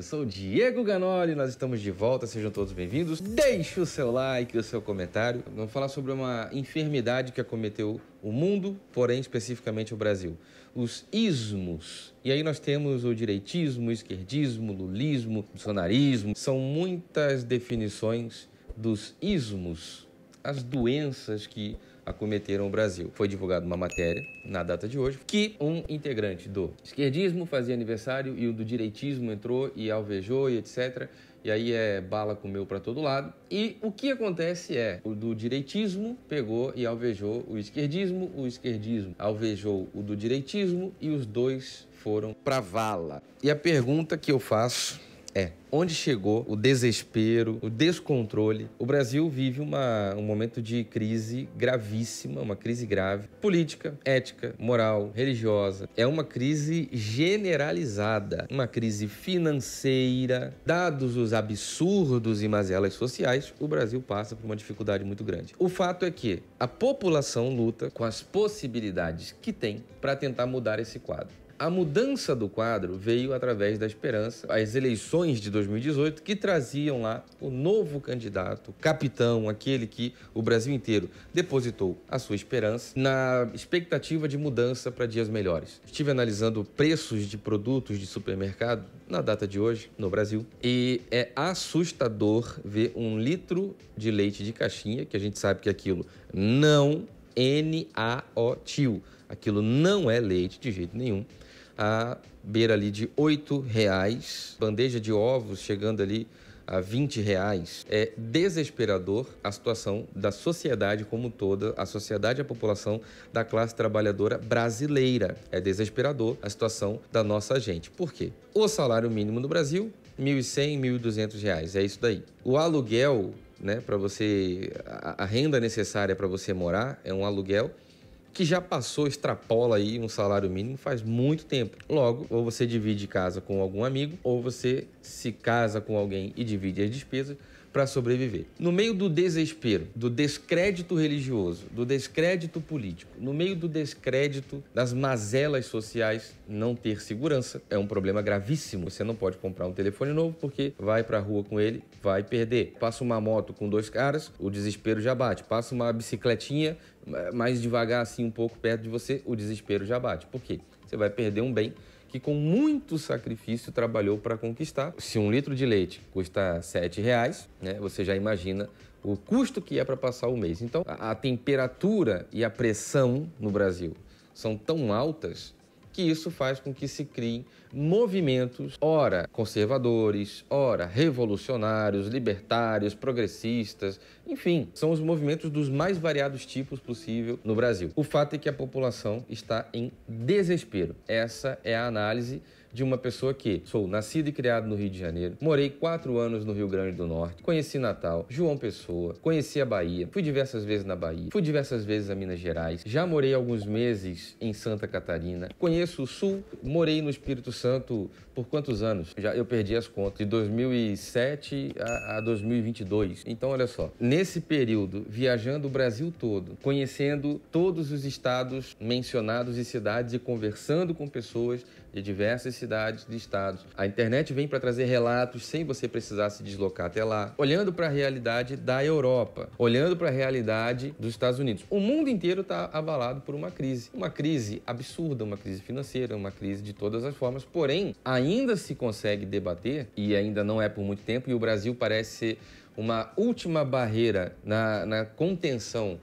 Eu sou o Diego Ganoli, nós estamos de volta, sejam todos bem-vindos. Deixe o seu like, o seu comentário. Vamos falar sobre uma enfermidade que acometeu o mundo, porém especificamente o Brasil. Os ismos. E aí nós temos o direitismo, o esquerdismo, o lulismo, o. São muitas definições dos ismos, as doenças que acometeram o Brasil. Foi divulgada uma matéria na data de hoje que um integrante do esquerdismo fazia aniversário e o do direitismo entrou e alvejou e etc. E aí é bala comeu para todo lado. E o que acontece é, o do direitismo pegou e alvejou o esquerdismo, o esquerdismo alvejou o do direitismo e os dois foram para vala. E a pergunta que eu faço é onde chegou o desespero, o descontrole. O Brasil vive uma, um momento de crise gravíssima, uma crise grave, política, ética, moral, religiosa. É uma crise generalizada, uma crise financeira. Dados os absurdos e mazelas sociais, o Brasil passa por uma dificuldade muito grande. O fato é que a população luta com as possibilidades que tem para tentar mudar esse quadro. A mudança do quadro veio através da esperança, as eleições de 2018 que traziam lá o novo candidato, capitão, aquele que o Brasil inteiro depositou a sua esperança na expectativa de mudança para dias melhores. Estive analisando preços de produtos de supermercado na data de hoje no Brasil e é assustador ver um litro de leite de caixinha, que a gente sabe que aquilo não NaOtil, aquilo não é leite de jeito nenhum a beira ali de R$ reais, bandeja de ovos chegando ali a 20 reais. É desesperador a situação da sociedade como toda, a sociedade a população da classe trabalhadora brasileira. É desesperador a situação da nossa gente. Por quê? O salário mínimo no Brasil, R$ 1.100, 1.200 reais. É isso daí. O aluguel, né, para você a renda necessária para você morar é um aluguel que já passou, extrapola aí um salário mínimo faz muito tempo. Logo, ou você divide casa com algum amigo, ou você se casa com alguém e divide as despesas para sobreviver. No meio do desespero, do descrédito religioso, do descrédito político, no meio do descrédito das mazelas sociais, não ter segurança é um problema gravíssimo. Você não pode comprar um telefone novo porque vai para a rua com ele, vai perder. Passa uma moto com dois caras, o desespero já bate. Passa uma bicicletinha mais devagar assim um pouco perto de você, o desespero já bate. Por quê? Você vai perder um bem que com muito sacrifício trabalhou para conquistar. Se um litro de leite custa sete reais, né, você já imagina o custo que é para passar o mês. Então, a, a temperatura e a pressão no Brasil são tão altas que isso faz com que se criem movimentos, ora conservadores, ora revolucionários, libertários, progressistas, enfim, são os movimentos dos mais variados tipos possível no Brasil. O fato é que a população está em desespero. Essa é a análise de uma pessoa que sou nascido e criado no Rio de Janeiro, morei quatro anos no Rio Grande do Norte, conheci Natal, João Pessoa, conheci a Bahia, fui diversas vezes na Bahia, fui diversas vezes a Minas Gerais, já morei alguns meses em Santa Catarina, conheço o Sul, morei no Espírito Santo por quantos anos? Já eu perdi as contas, de 2007 a, a 2022. Então, olha só, nesse período, viajando o Brasil todo, conhecendo todos os estados mencionados e cidades e conversando com pessoas de diversas cidades e estados. A internet vem para trazer relatos sem você precisar se deslocar até lá, olhando para a realidade da Europa, olhando para a realidade dos Estados Unidos. O mundo inteiro está abalado por uma crise, uma crise absurda, uma crise financeira, uma crise de todas as formas. Porém, ainda se consegue debater e ainda não é por muito tempo. E o Brasil parece ser uma última barreira na, na contenção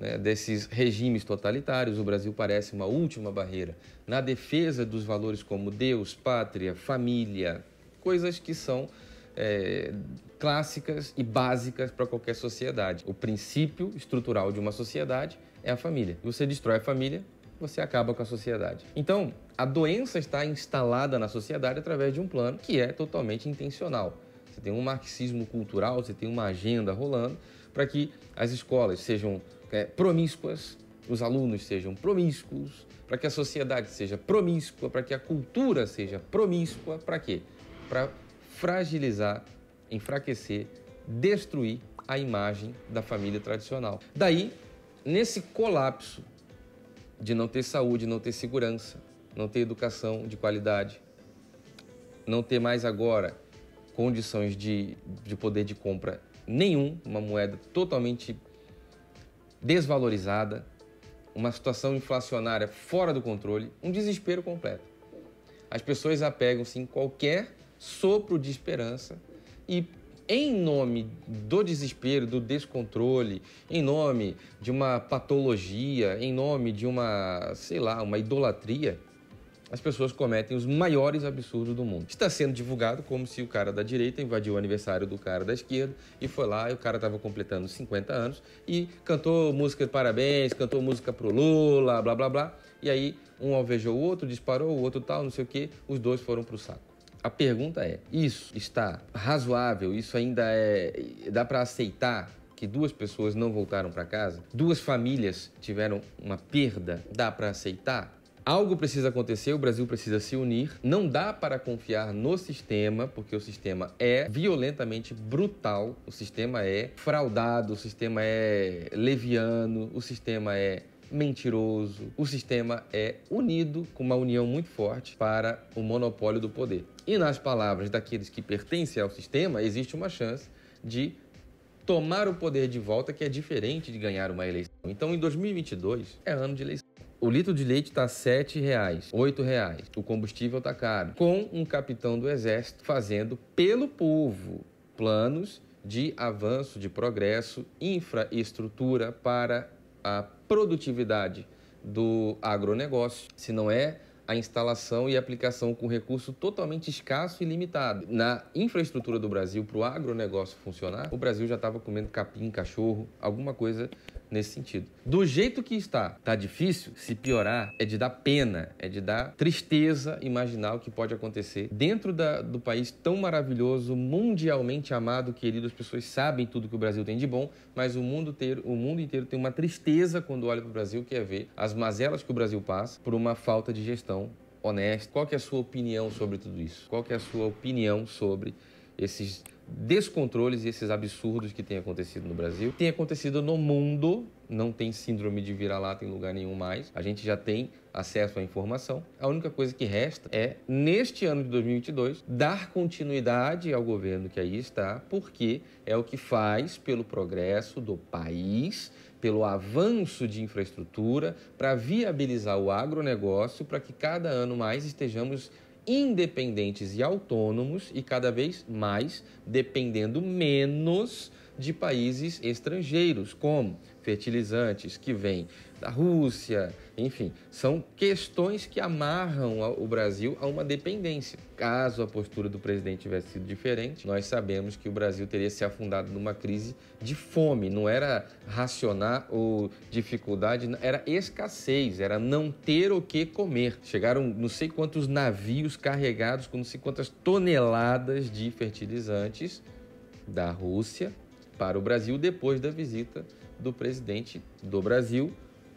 né, desses regimes totalitários, o Brasil parece uma última barreira na defesa dos valores como Deus, pátria, família, coisas que são é, clássicas e básicas para qualquer sociedade. O princípio estrutural de uma sociedade é a família. Você destrói a família, você acaba com a sociedade. Então, a doença está instalada na sociedade através de um plano que é totalmente intencional. Você tem um marxismo cultural, você tem uma agenda rolando para que as escolas sejam é, promíscuas, os alunos sejam promíscuos, para que a sociedade seja promíscua, para que a cultura seja promíscua, para quê? Para fragilizar, enfraquecer, destruir a imagem da família tradicional. Daí, nesse colapso de não ter saúde, não ter segurança, não ter educação de qualidade, não ter mais agora condições de, de poder de compra nenhum, uma moeda totalmente desvalorizada, uma situação inflacionária fora do controle, um desespero completo. As pessoas apegam-se em qualquer sopro de esperança e em nome do desespero, do descontrole, em nome de uma patologia, em nome de uma, sei lá, uma idolatria, as pessoas cometem os maiores absurdos do mundo. Está sendo divulgado como se o cara da direita invadiu o aniversário do cara da esquerda e foi lá e o cara estava completando 50 anos e cantou música de parabéns, cantou música pro Lula, blá blá blá. E aí um alvejou o outro, disparou, o outro tal, não sei o que, os dois foram pro saco. A pergunta é: isso está razoável? Isso ainda é. dá para aceitar? Que duas pessoas não voltaram para casa, duas famílias tiveram uma perda, dá para aceitar? Algo precisa acontecer, o Brasil precisa se unir. Não dá para confiar no sistema, porque o sistema é violentamente brutal, o sistema é fraudado, o sistema é leviano, o sistema é mentiroso. O sistema é unido com uma união muito forte para o monopólio do poder. E nas palavras daqueles que pertencem ao sistema, existe uma chance de tomar o poder de volta, que é diferente de ganhar uma eleição. Então, em 2022 é ano de eleição. O litro de leite está R$ 7,00, R$ 8,00. O combustível está caro. Com um capitão do exército fazendo pelo povo planos de avanço, de progresso, infraestrutura para a produtividade do agronegócio, se não é a instalação e aplicação com recurso totalmente escasso e limitado. Na infraestrutura do Brasil, para o agronegócio funcionar, o Brasil já estava comendo capim, cachorro, alguma coisa nesse sentido. Do jeito que está, tá difícil, se piorar, é de dar pena, é de dar tristeza imaginar o que pode acontecer dentro da, do país tão maravilhoso, mundialmente amado, querido, as pessoas sabem tudo que o Brasil tem de bom, mas o mundo inteiro, o mundo inteiro tem uma tristeza quando olha para o Brasil, que é ver as mazelas que o Brasil passa por uma falta de gestão honesta. Qual é a sua opinião sobre tudo isso? Qual é a sua opinião sobre esses descontroles e esses absurdos que têm acontecido no Brasil. Tem acontecido no mundo, não tem síndrome de vira-lata em lugar nenhum mais. A gente já tem acesso à informação. A única coisa que resta é, neste ano de 2022, dar continuidade ao governo que aí está, porque é o que faz pelo progresso do país, pelo avanço de infraestrutura, para viabilizar o agronegócio, para que cada ano mais estejamos independentes e autônomos e cada vez mais dependendo menos de países estrangeiros, como fertilizantes que vêm da Rússia, enfim, são questões que amarram o Brasil a uma dependência. Caso a postura do presidente tivesse sido diferente, nós sabemos que o Brasil teria se afundado numa crise de fome. Não era racionar ou dificuldade, era escassez, era não ter o que comer. Chegaram não sei quantos navios carregados com não sei quantas toneladas de fertilizantes da Rússia para o Brasil depois da visita do presidente do Brasil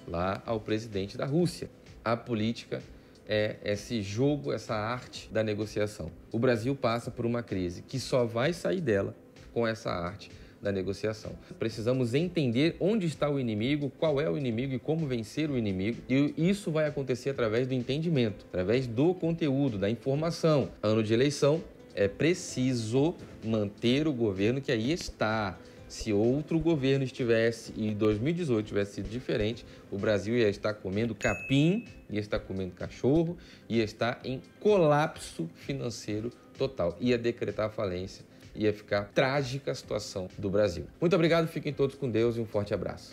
lá ao presidente da Rússia. A política é esse jogo, essa arte da negociação. O Brasil passa por uma crise que só vai sair dela com essa arte da negociação. Precisamos entender onde está o inimigo, qual é o inimigo e como vencer o inimigo. E isso vai acontecer através do entendimento, através do conteúdo, da informação. Ano de eleição, é preciso manter o governo que aí está se outro governo estivesse e 2018 tivesse sido diferente, o Brasil ia estar comendo capim, ia estar comendo cachorro, ia estar em colapso financeiro total, ia decretar falência, ia ficar trágica a situação do Brasil. Muito obrigado, fiquem todos com Deus e um forte abraço.